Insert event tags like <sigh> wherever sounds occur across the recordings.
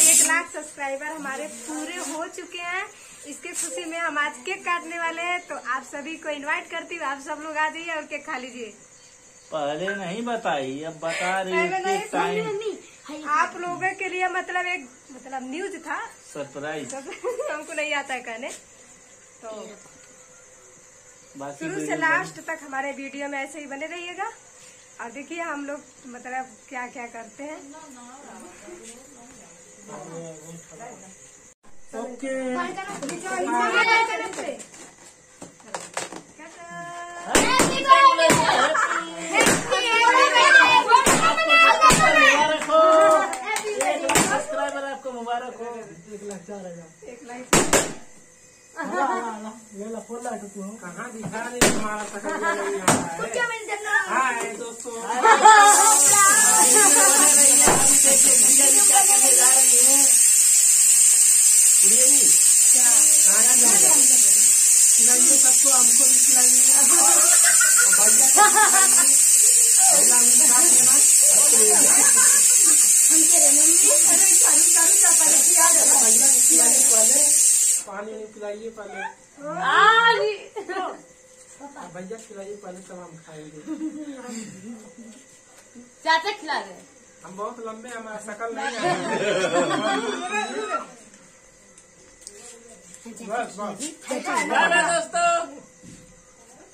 Lakh subscriber हमारे पूरे हो चुके हैं। इसके खुशी में हम आज केक काटने वाले हैं तो आप सभी को इनवाइट करती हूँ। आप सब लोग आ जाइए और केक खा लीजिए। पहले नहीं बताई अब बता रही पहले नहीं, टाइम आप लोगों के लिए मतलब एक मतलब न्यूज़ था। सरप्राइज़ सब <laughs> हमको नहीं आता है कहने तो शुरू से लास्ट तक हमारे वीडियो में ऐसे ही बने रहिएगा। और देखिए हम लोग मतलब क्या क्या करते हैं। ओके मुबारक हो एक लाख सब्सक्राइबर आपको मुबारक हो एक लाइक कहाँ दिखा रही हमारा शकल नहीं है दोस्तों खिलाइए सबको हमको भी खिलाइए और भैया भैया भी खा लेना भैया को खिलाइए पहले पानी नहीं पिलाइए पहले भैया खिलाइए पहले तब हम खाएँगे चाचा खिला रहे हम बहुत लंबे हमारा शकल नहीं है। बस बस। दोस्तों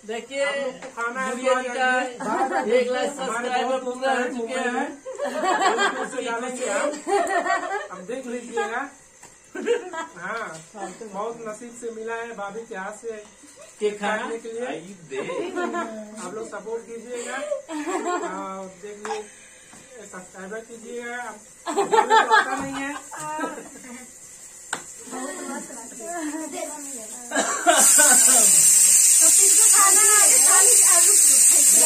देखिए है बाहर एक लाख सब्सक्राइबर पूरा हो चुके हैं। हम देख लीजिएगा। हाँ बहुत नसीब से मिला है भाभी के हाथ से के खाने? के लिए। दे आप लोग सपोर्ट कीजिएगा। और देखिए सब्सक्राइबर कीजिएगा। नहीं है तो किसको खाना है खाली बाहर जाते हैं खा के आते हैं उधर उधर बस चले चले रहो म्यूज़िक चला कर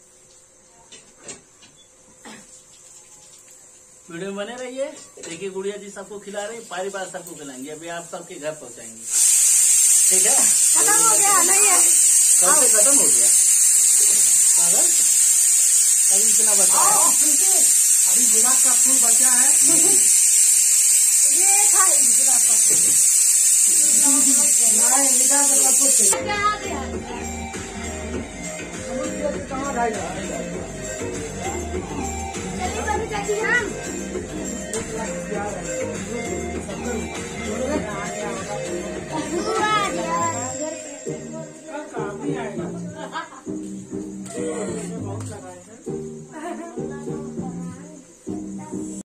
वीडियो में बने रहिए। देखिए गुड़िया जी सबको खिला रही पारी बार सबको खिलाएँगे। अभी आप सबके घर पहुंचाएँगे। ठीक है? खत्म हो गया नहीं है। कब से खत्म हो गया। पागल? अभी इतना बचा है। अभी गुलाब का फूल बचा है। ये था गुलाब का फूल। कहाँ